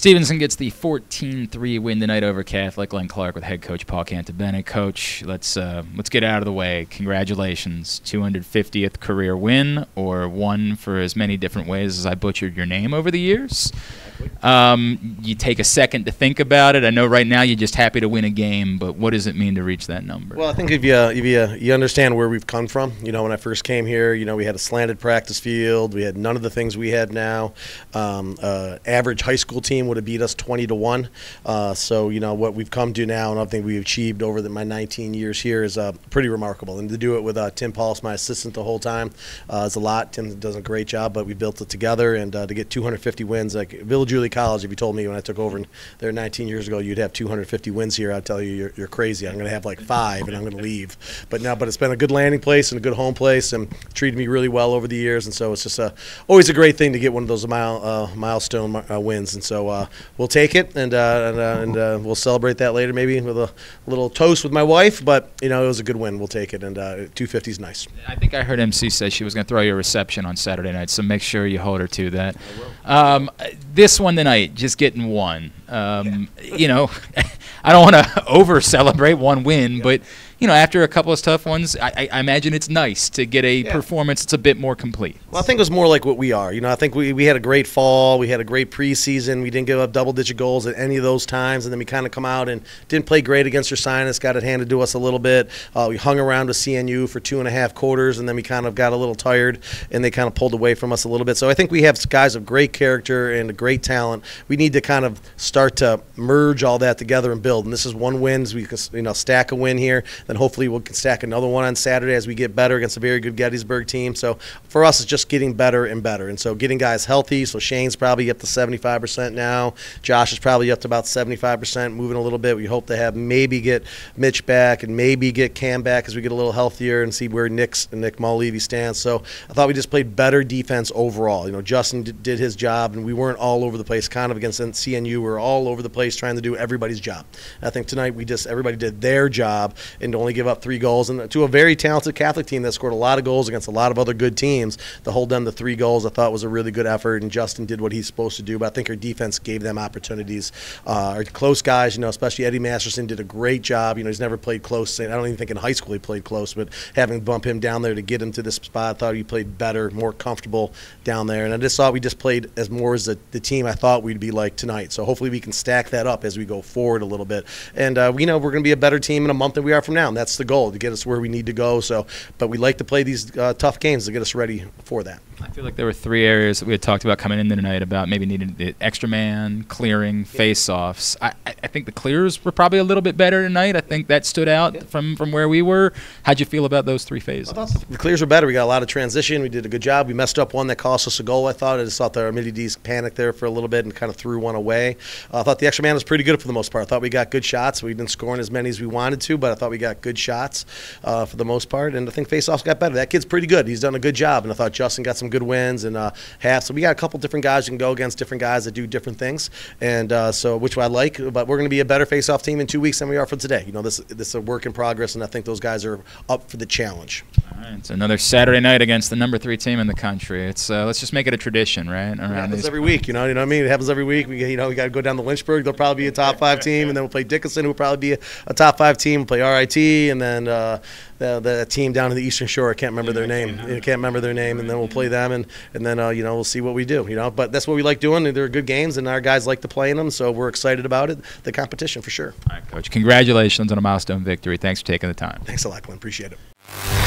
Stevenson gets the 14-3 win tonight over Catholic. Glenn Clark with head coach Paul Cantabene. Coach, let's uh, let's get out of the way. Congratulations, 250th career win, or one for as many different ways as I butchered your name over the years. Um, you take a second to think about it. I know right now you're just happy to win a game, but what does it mean to reach that number? Well, I think if you if you you understand where we've come from, you know, when I first came here, you know, we had a slanted practice field. We had none of the things we had now. Um, uh, average high school team would have beat us 20 to one. Uh, so you know what we've come to now, and I think we've achieved over the, my 19 years here is uh, pretty remarkable. And to do it with uh, Tim Paulus, my assistant, the whole time uh, is a lot. Tim does a great job, but we built it together, and uh, to get 250 wins, like Villa Julie College, if you told me when I took over there 19 years ago, you'd have 250 wins here. I'd tell you you're, you're crazy. I'm going to have like five, and I'm going to leave. But now, but it's been a good landing place and a good home place, and treated me really well over the years. And so it's just a, always a great thing to get one of those mile, uh, milestone uh, wins. And so uh, we'll take it, and uh, and, uh, and uh, we'll celebrate that later, maybe with a little toast with my wife. But you know, it was a good win. We'll take it, and 250 is nice. I think I heard MC say she was going to throw you a reception on Saturday night, so make sure you hold her to that. Um, this one tonight, just getting one. Um, yeah. you know, I don't want to over celebrate one win, yeah. but you know, after a couple of tough ones, I, I imagine it's nice to get a yeah. performance that's a bit more complete. Well, I think it was more like what we are. You know, I think we, we had a great fall. We had a great preseason. We didn't give up double digit goals at any of those times. And then we kind of come out and didn't play great against Ursinus, got it handed to us a little bit. Uh, we hung around with CNU for two and a half quarters, and then we kind of got a little tired, and they kind of pulled away from us a little bit. So I think we have guys of great character and a great talent. We need to kind of start to merge all that together and build. And this is one win. We can, you know, stack a win here. Then hopefully we can stack another one on Saturday as we get better against a very good Gettysburg team. So for us, it's just getting better and better. And so getting guys healthy. So Shane's probably up to 75% now. Josh is probably up to about 75%, moving a little bit. We hope to have maybe get Mitch back and maybe get Cam back as we get a little healthier and see where Nick's and Nick Mulleavy stands. So I thought we just played better defense overall. You know, Justin did his job, and we weren't all over the place. Kind of against CNU, we were all over the place trying to do everybody's job. I think tonight we just everybody did their job and only give up three goals, and to a very talented Catholic team that scored a lot of goals against a lot of other good teams. To hold them to three goals, I thought was a really good effort, and Justin did what he's supposed to do. But I think our defense gave them opportunities. Uh, our close guys, you know, especially Eddie Masterson, did a great job. You know, he's never played close. I don't even think in high school he played close, but having bump him down there to get him to this spot, I thought he played better, more comfortable down there. And I just thought we just played as more as the, the team I thought we'd be like tonight. So hopefully we can stack that up as we go forward a little bit. And uh, we know we're going to be a better team in a month than we are from now. And that's the goal to get us where we need to go. So, but we like to play these uh, tough games to get us ready for that. I feel like there were three areas that we had talked about coming in tonight about maybe needing the extra man, clearing, face-offs. I, I think the clears were probably a little bit better tonight. I think that stood out yeah. from, from where we were. How'd you feel about those three phases? the clears were better. We got a lot of transition. We did a good job. We messed up one that cost us a goal. I thought I just thought our middie D's panicked there for a little bit and kind of threw one away. I thought the extra man was pretty good for the most part. I thought we got good shots. We didn't score as many as we wanted to, but I thought we got good shots uh, for the most part. And I think face-offs got better. That kid's pretty good. He's done a good job. And I thought Justin got some good wins and. Uh, half. So we got a couple different guys you can go against, different guys that do different things, and uh, so which I like. But we're going to be a better face-off team in two weeks than we are for today. You know, this this is a work in progress, and I think those guys are up for the challenge. All right, it's another Saturday night against the number three team in the country. It's uh, let's just make it a tradition, right? Around it happens every week, you know. You know what I mean? It happens every week. We you know we got to go down to Lynchburg. They'll probably be a top five team, and then we'll play Dickinson, who will probably be a, a top five team. We'll play RIT, and then uh, the, the team down in the Eastern Shore. I can't remember their name. I can't remember their name, and then we'll play them, and and then uh, you know we'll see what we do. You know, but that's what we like doing. They're good games, and our guys like to play in them, so we're excited about it. The competition for sure. All right, coach. Congratulations on a milestone victory. Thanks for taking the time. Thanks a lot, Glenn. Appreciate it.